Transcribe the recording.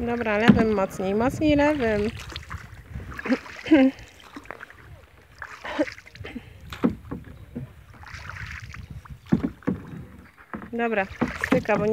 Dobra, lewym mocniej, mocniej lewym. Dobra, styka, bo nie